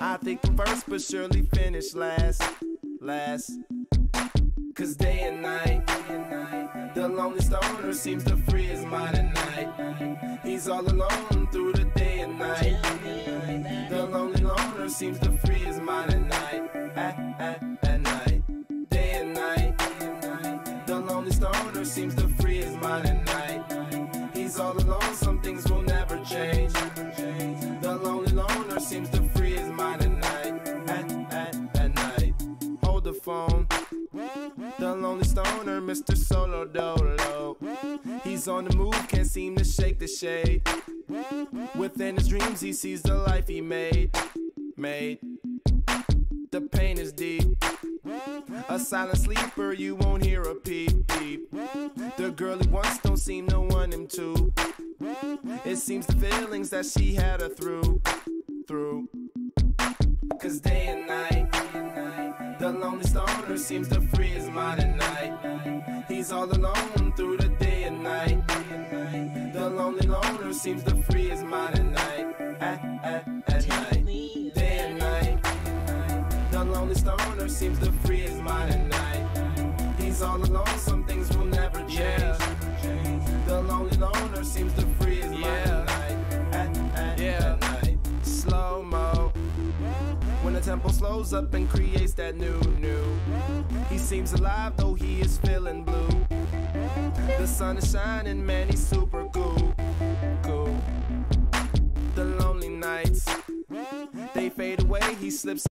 I think I'm first, but surely finish last, last. Cause day and night, the lonely stoner seems to free his mind at night. He's all alone through the day and night. The lonely loner seems to free his mind at night. At, at, at night, day and night. The lonely stoner seems to free his mind at night. He's all alone, some on the move, can't seem to shake the shade. Within his dreams, he sees the life he made. Made. The pain is deep. A silent sleeper, you won't hear a peep peep. The girl he wants don't seem to want him to. It seems the feelings that she had her through, through. Cause day and night, stoner seems to free his mind at night. He's all alone through the day and night. The lonely loner seems to free his mind at night. At, at, at night, day and night. The lonely stoner seems to free his mind at night. He's all alone, tempo slows up and creates that new, new. He seems alive though he is feeling blue. The sun is shining, man, he's super cool. Cool. The lonely nights, they fade away, he slips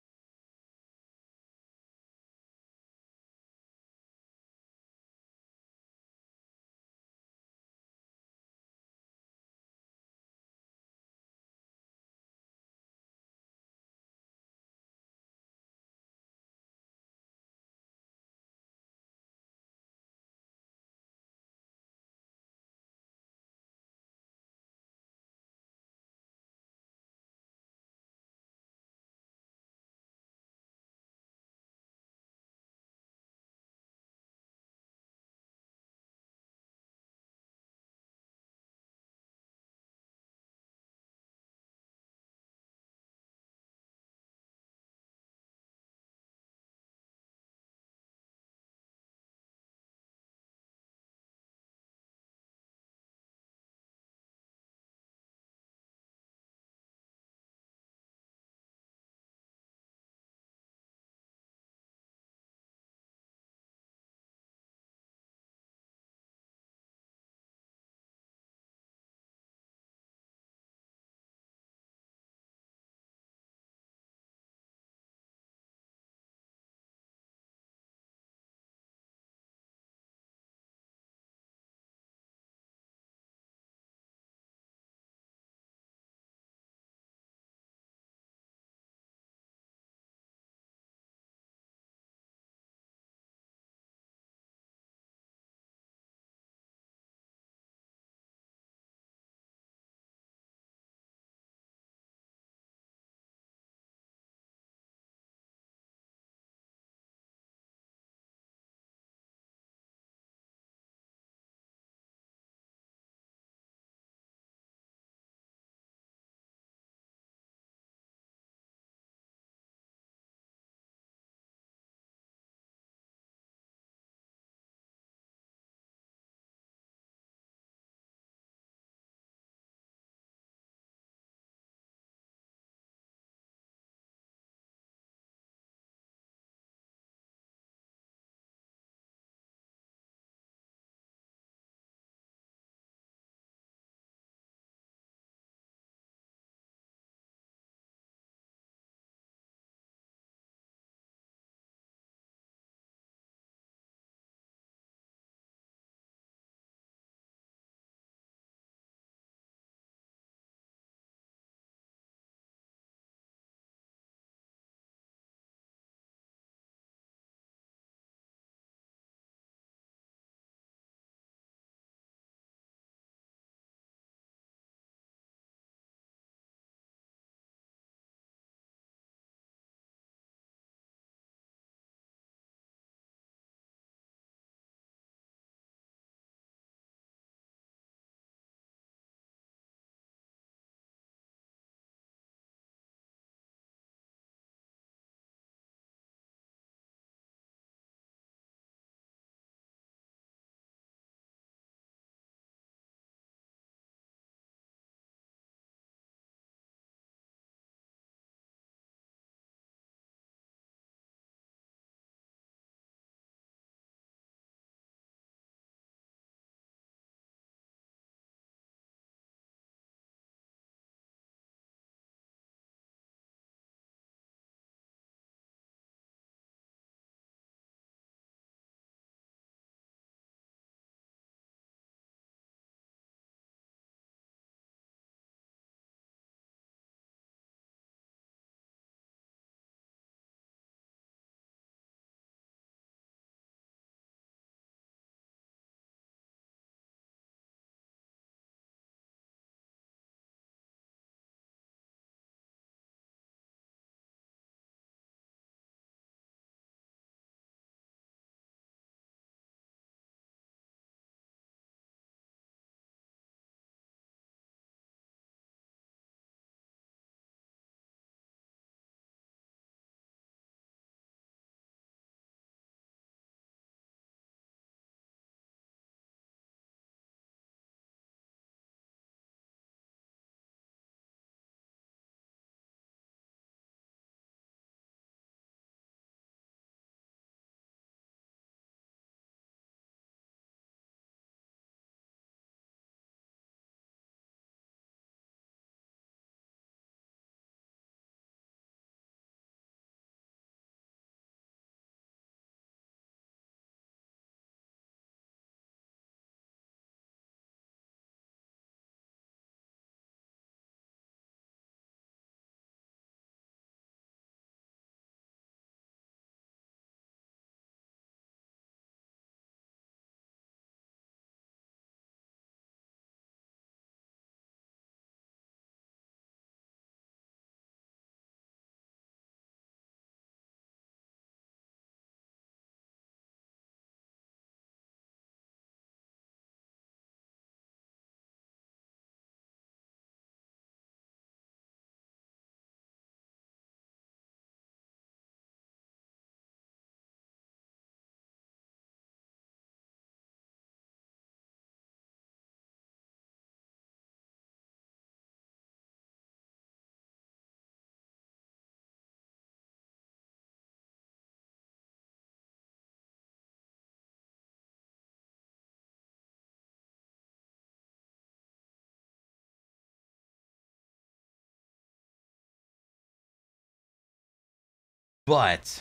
but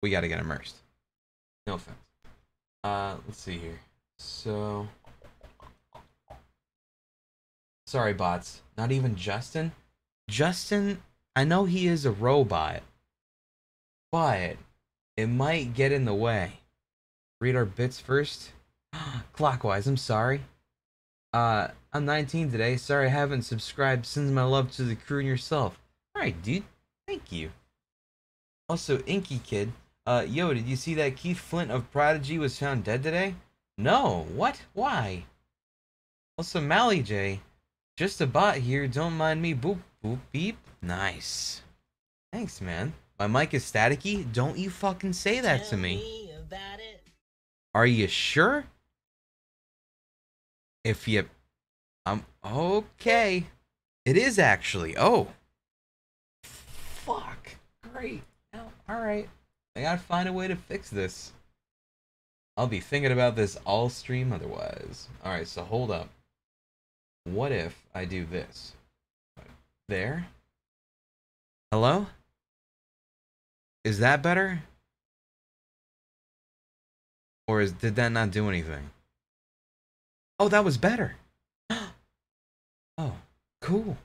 we got to get immersed. No offense. Uh, let's see here. So, sorry, bots. Not even Justin. Justin, I know he is a robot, but it might get in the way. Read our bits first. Clockwise. I'm sorry. Uh, I'm 19 today. Sorry I haven't subscribed. Sends my love to the crew and yourself. All right, dude. Thank you. Also, Inky Kid. Uh, yo, did you see that Keith Flint of Prodigy was found dead today? No. What? Why? Also, Mally J. Just a bot here. Don't mind me. Boop, boop, beep. Nice. Thanks, man. My mic is staticky. Don't you fucking say that to me. Are you sure? If you. I'm... Um. Okay. It is actually. Oh. Great. Oh, Alright. I gotta find a way to fix this. I'll be thinking about this all stream otherwise. Alright, so hold up. What if I do this? There? Hello? Is that better? Or is did that not do anything? Oh, that was better. oh, cool.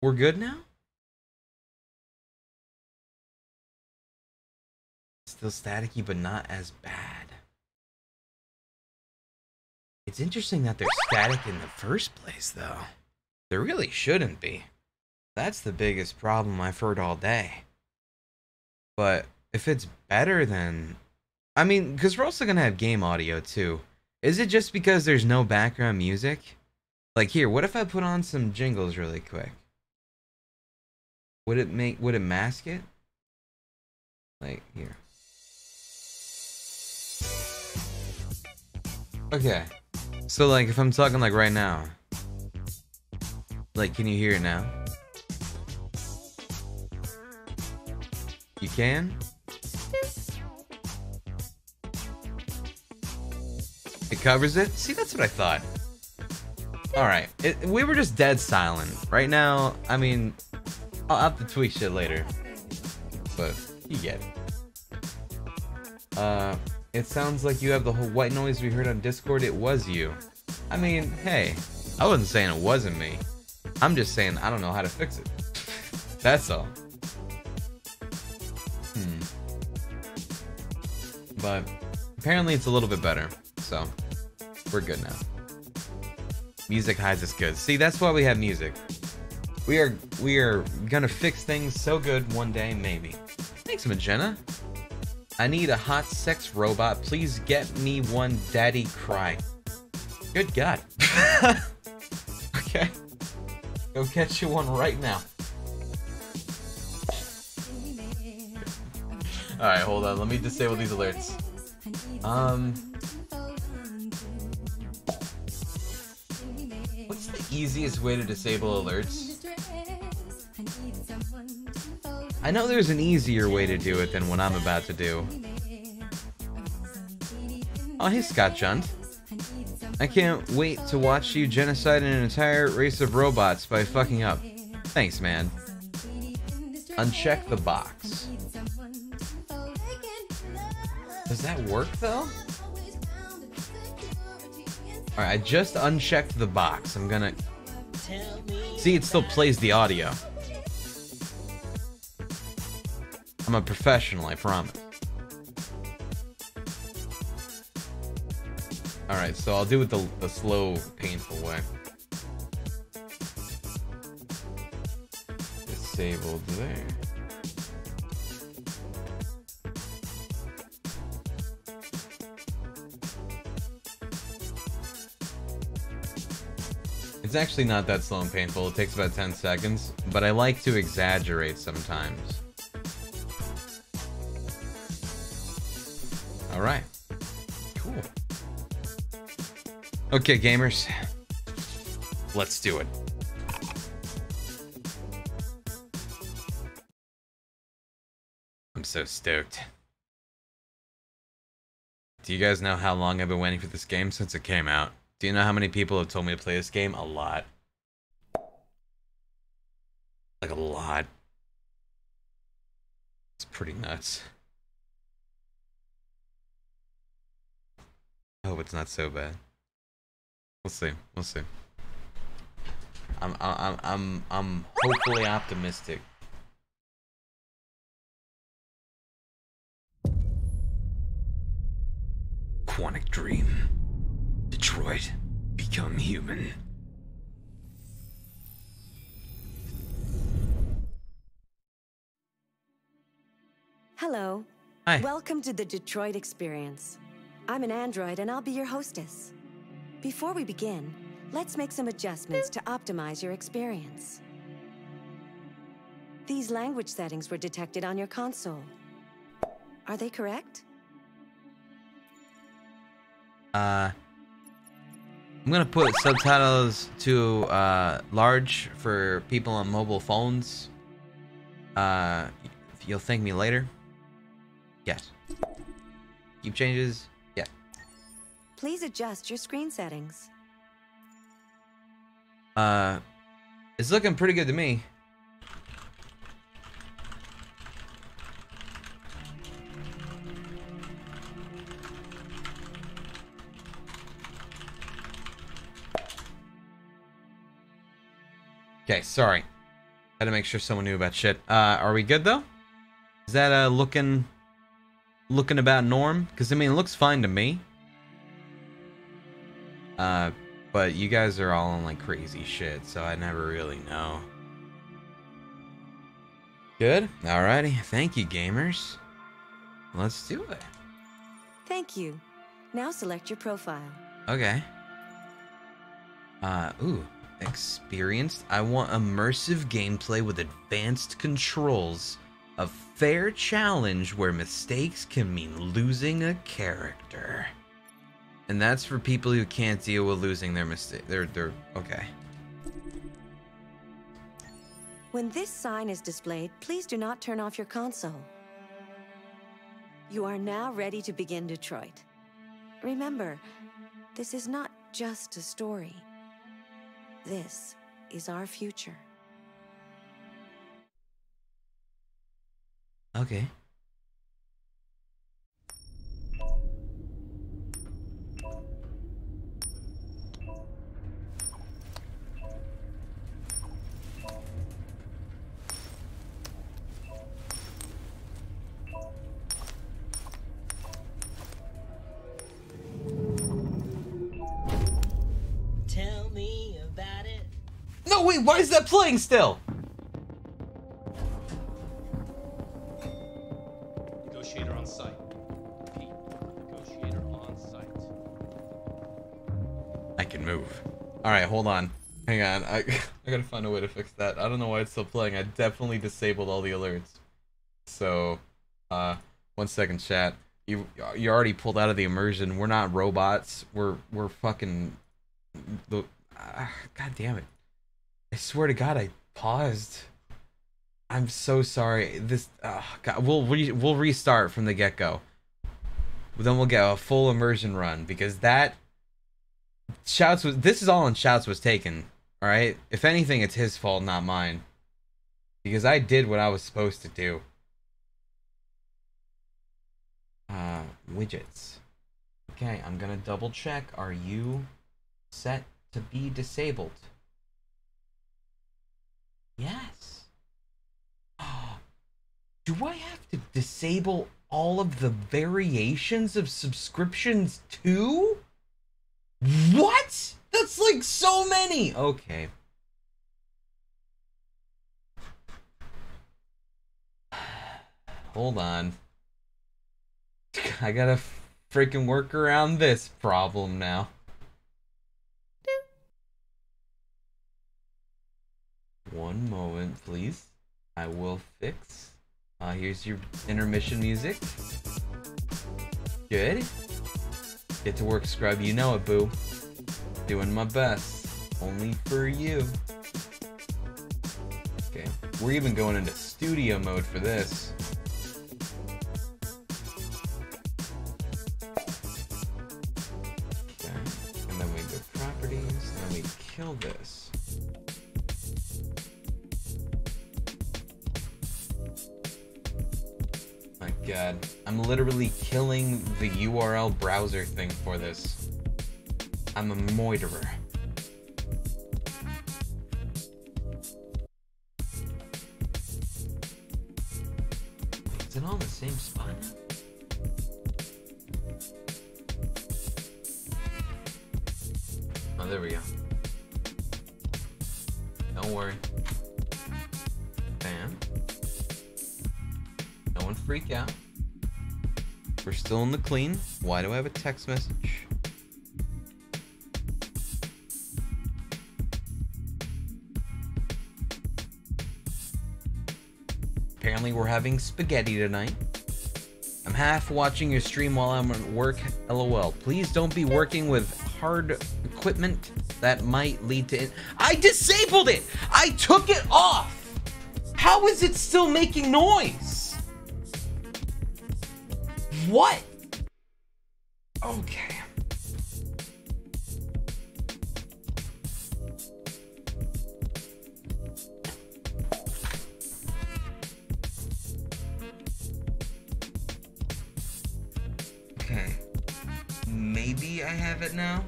We're good now? Still staticky, but not as bad. It's interesting that they're static in the first place, though. There really shouldn't be. That's the biggest problem I've heard all day. But if it's better than. I mean, because we're also going to have game audio too. Is it just because there's no background music? Like, here, what if I put on some jingles really quick? Would it make. Would it mask it? Like, here. Okay. So, like, if I'm talking, like, right now. Like, can you hear it now? You can? It covers it? See, that's what I thought. Alright, we were just dead silent. Right now, I mean, I'll have to tweak shit later. But, you get it. Uh, it sounds like you have the whole white noise we heard on Discord. It was you. I mean, hey, I wasn't saying it wasn't me. I'm just saying I don't know how to fix it. That's all. Hmm. But apparently it's a little bit better, so we're good now. Music highs is good. See, that's why we have music. We are we are gonna fix things so good one day, maybe. Thanks, Magenta. I need a hot sex robot. Please get me one, Daddy. Cry. Good God. okay. Go get you one right now. Alright, hold on. Let me disable these alerts. Um. What's the easiest way to disable alerts? I know there's an easier way to do it than what I'm about to do. Oh, hey, Scott Junt. I can't wait to watch you genocide an entire race of robots by fucking up. Thanks, man. Uncheck the box. Does that work, though? Alright, I just unchecked the box. I'm gonna... See, it still plays the audio. I'm a professional, I promise. Alright, so I'll do it the, the slow, painful way. Disabled there. It's actually not that slow and painful. It takes about 10 seconds, but I like to exaggerate sometimes. Alright. Cool. Okay, gamers. Let's do it. I'm so stoked. Do you guys know how long I've been waiting for this game since it came out? Do you know how many people have told me to play this game? A lot. Like a lot. It's pretty nuts. I hope it's not so bad. We'll see. We'll see. I'm I'm I'm I'm hopefully optimistic. Quantic Dream. Detroit. Become human. Hello. Hi. Welcome to the Detroit Experience. I'm an android and I'll be your hostess. Before we begin, let's make some adjustments to optimize your experience. These language settings were detected on your console. Are they correct? Uh, I'm gonna put subtitles to uh, large for people on mobile phones. Uh, you'll thank me later. Yes. Keep changes. Please adjust your screen settings. Uh, it's looking pretty good to me. Okay, sorry. Had to make sure someone knew about shit. Uh, are we good though? Is that uh looking looking about norm? Because I mean, it looks fine to me. Uh, but you guys are all on like crazy shit, so I never really know. Good. Alrighty. Thank you, gamers. Let's do it. Thank you. Now select your profile. Okay. Uh, ooh, experienced. I want immersive gameplay with advanced controls. A fair challenge where mistakes can mean losing a character. And that's for people who can't deal with losing their mistake. They're, they're, okay. When this sign is displayed, please do not turn off your console. You are now ready to begin Detroit. Remember, this is not just a story. This is our future. Okay. Why is that playing still? Negotiator on site. Repeat. Negotiator on site. I can move. Alright, hold on. Hang on. I, I gotta find a way to fix that. I don't know why it's still playing. I definitely disabled all the alerts. So, uh, one second, chat. You you already pulled out of the immersion. We're not robots. We're we're fucking. The uh, God damn it! I swear to God, I paused. I'm so sorry. This uh, God, we'll re- we'll restart from the get go. Then we'll get a full immersion run because that Shouts was this is all in Shouts was taken. All right. If anything, it's his fault, not mine, because I did what I was supposed to do. Uh, widgets. Okay, I'm gonna double check. Are you set to be disabled? Yes. Ah, do I have to disable all of the variations of subscriptions too? What? That's like so many. Okay. Hold on. I gotta freaking work around this problem now. One moment, please. I will fix. Uh, here's your intermission music. Good. Get to work, scrub. You know it, boo. Doing my best. Only for you. Okay. We're even going into studio mode for this. Literally killing the URL browser thing for this. I'm a moiterer. Is it all in the same spot now? Oh, there we go. Don't worry. Bam. One freak out. We're still in the clean. Why do I have a text message? Apparently, we're having spaghetti tonight. I'm half watching your stream while I'm at work. LOL. Please don't be working with hard equipment that might lead to. In- I disabled it. I took it off. How is it still making noise? What? Okay. Okay. Maybe I have it now.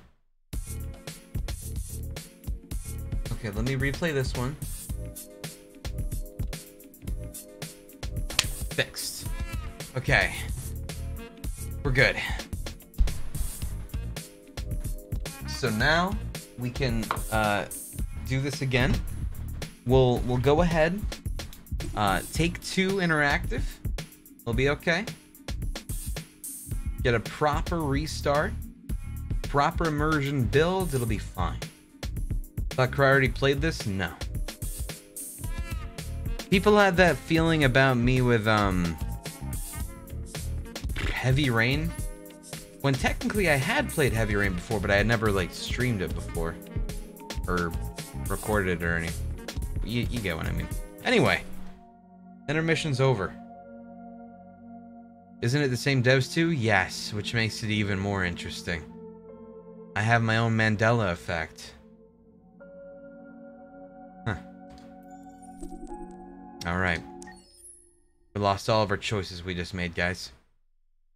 Okay, let me replay this one. Fixed. Okay. We're good. So now we can uh, do this again. We'll we'll go ahead. Uh, take two interactive. It'll be okay. Get a proper restart. Proper immersion build. It'll be fine. Thought Cry already played this? No. People had that feeling about me with um Heavy Rain. When technically I had played Heavy Rain before, but I had never like streamed it before. Or recorded it or anything. You, you get what I mean. Anyway. Intermission's over. Isn't it the same devs too? Yes, which makes it even more interesting. I have my own Mandela effect. Huh. Alright. We lost all of our choices we just made, guys.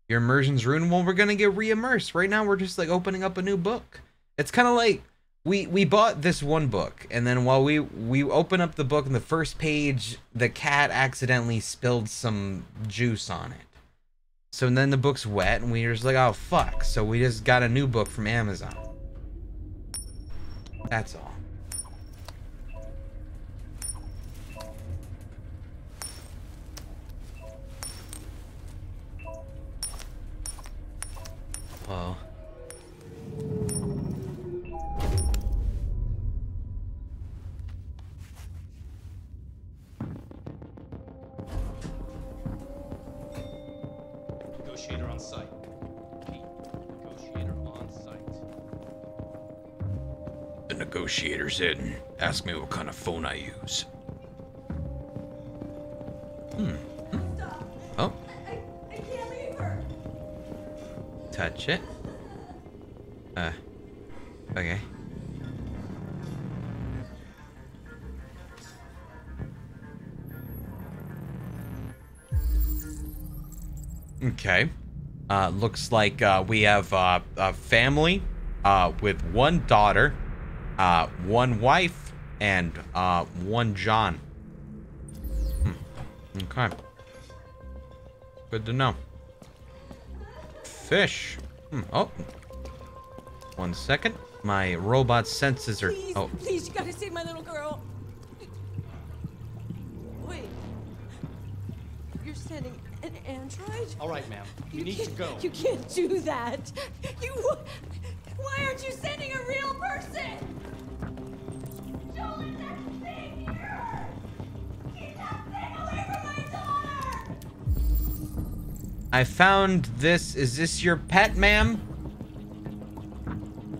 Your immersion's ruined. Well, we're gonna get re-immersed. Right now, we're just like opening up a new book. It's kind of like we we bought this one book, and then while we we open up the book, in the first page, the cat accidentally spilled some juice on it. So then the book's wet, and we are just like, oh fuck. So we just got a new book from Amazon. That's all. Negotiator's in. Ask me what kind of phone I use. Hmm. Oh. Touch it. Uh. Okay. Okay. Uh, looks like uh, we have uh, a family uh, with one daughter, uh, one wife, and uh, one John. Hmm. Okay. Good to know. Fish. Hmm. Oh. One second. My robot senses are. Please, Oh. please, you gotta save my little girl. Wait. You're sending an android? All right, ma'am. You, need to can't- go. You can't do that. You. Why aren't you sending a real person? I found this. Is this your pet, ma'am?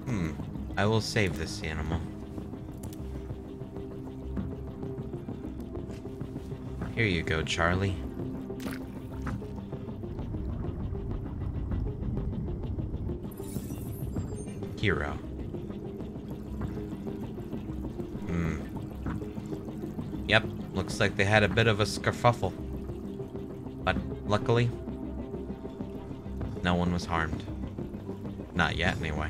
Hmm. I will save this animal. Here you go, Charlie. Hero. Hmm. Yep, looks like they had a bit of a skerfuffle. But luckily, No one was harmed. Not yet, anyway.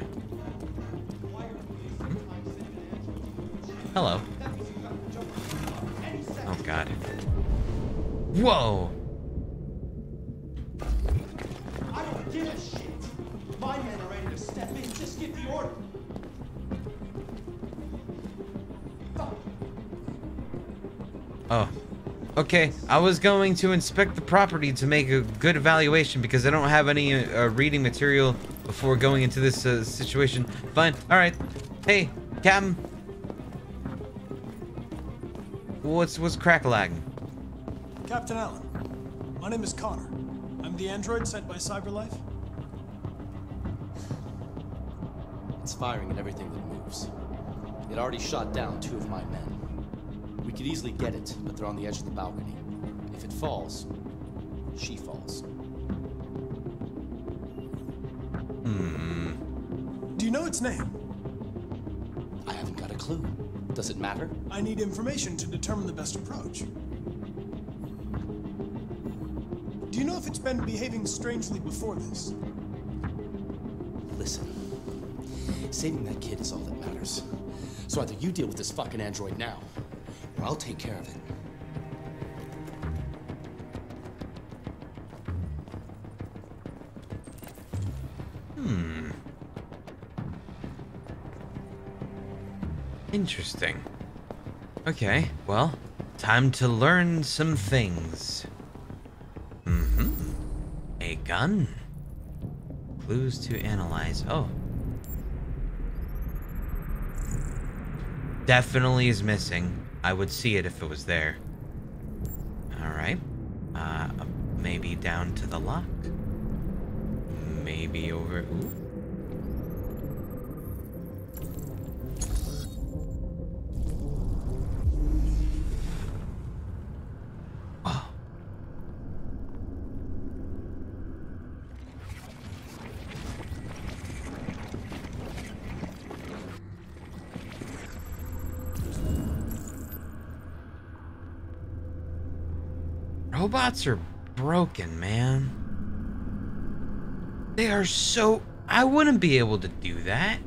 Hmm? Hello. Oh, God. Whoa! Just give the order. Oh. Okay, I was going to inspect the property to make a good evaluation because I don't have any uh, reading material before going into this uh, situation. Fine. All right. Hey, Captain. What's what's crack-a-lagging? Captain Allen, my name is Connor. I'm the android sent by CyberLife. It's firing at everything that moves. It already shot down two of my men. We could easily get it, but they're on the edge of the balcony. If it falls, she falls. Hmm. Do you know its name? I haven't got a clue. Does it matter? I need information to determine the best approach. Do you know if it's been behaving strangely before this? Saving that kid is all that matters. So either you deal with this fucking android now, or I'll take care of it. Hmm. Interesting. Okay, well, time to learn some things. Mm-hmm. A gun. Clues to analyze. Oh. Definitely is missing. I would see it if it was there. Alright. Uh, maybe down to the lock. Maybe over... Ooh. Robots are broken, man. They are so. I wouldn't be able to do that.